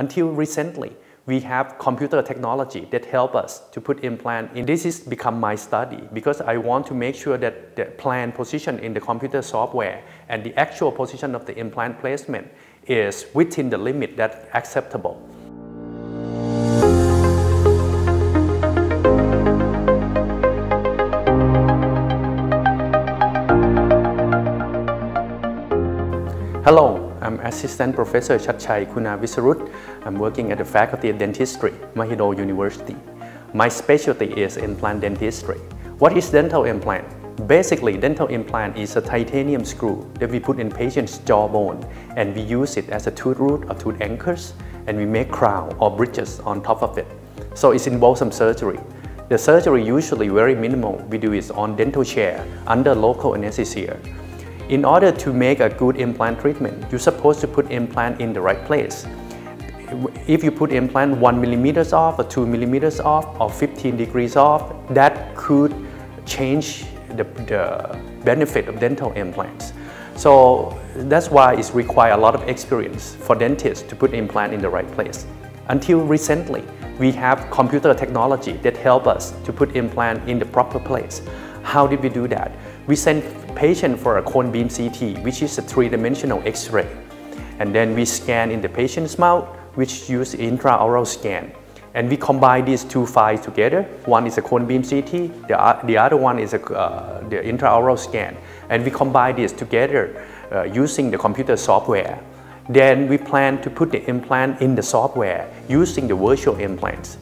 Until recently, we have computer technology that help us to put implant in. This has become my study because I want to make sure that the plan position in the computer software and the actual position of the implant placement is within the limit that's acceptable. Hello, I'm Assistant Professor Chatchai Kunavisarut. I'm working at the Faculty of Dentistry, Mahidol University. My specialty is implant dentistry. What is dental implant? Basically, dental implant is a titanium screw that we put in patient's jawbone and we use it as a tooth root or tooth anchors and we make crown or bridges on top of it. So it involves some surgery. The surgery usually very minimal. We do it on dental chair under local anesthesia. In order to make a good implant treatment, you're supposed to put implant in the right place. If you put implant 1 millimeters off or 2 millimeters off or 15 degrees off, that could change the, the benefit of dental implants. So that's why it requires a lot of experience for dentists to put implant in the right place. Until recently, we have computer technology that help us to put implant in the proper place. How did we do that? We send patient for a cone beam CT, which is a three-dimensional X-ray. And then we scan in the patient's mouth, which use intraoral scan. And we combine these two files together. One is a cone beam CT, the, the other one is a, uh, the intraoral scan. And we combine these together uh, using the computer software. Then we plan to put the implant in the software using the virtual implants.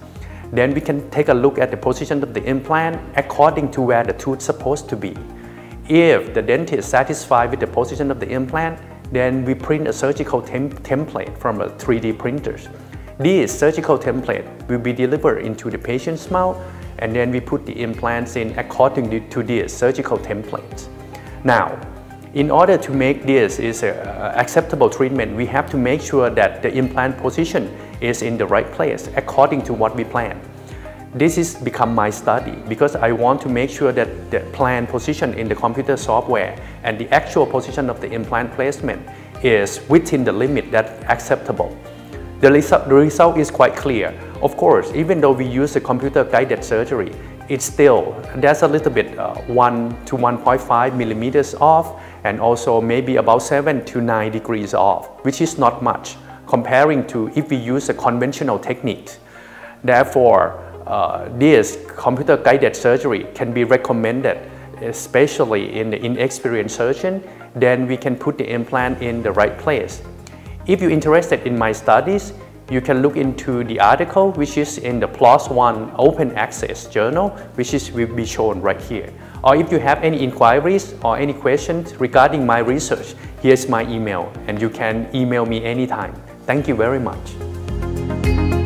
Then we can take a look at the position of the implant according to where the tooth is supposed to be. If the dentist is satisfied with the position of the implant, then we print a surgical tem template from a 3D printer. This surgical template will be delivered into the patient's mouth and then we put the implants in according to this surgical template. Now, in order to make this is acceptable treatment, we have to make sure that the implant position is in the right place according to what we plan. This has become my study because I want to make sure that the plan position in the computer software and the actual position of the implant placement is within the limit that's acceptable. The result, the result is quite clear. Of course, even though we use a computer-guided surgery, it's still, there's a little bit uh, 1 to 1.5 millimeters off and also maybe about 7 to 9 degrees off, which is not much comparing to if we use a conventional technique. Therefore, uh, this computer-guided surgery can be recommended, especially in the inexperienced surgeon, then we can put the implant in the right place. If you're interested in my studies, you can look into the article which is in the PLOS One Open Access Journal, which is will be shown right here. Or if you have any inquiries or any questions regarding my research, here's my email and you can email me anytime. Thank you very much.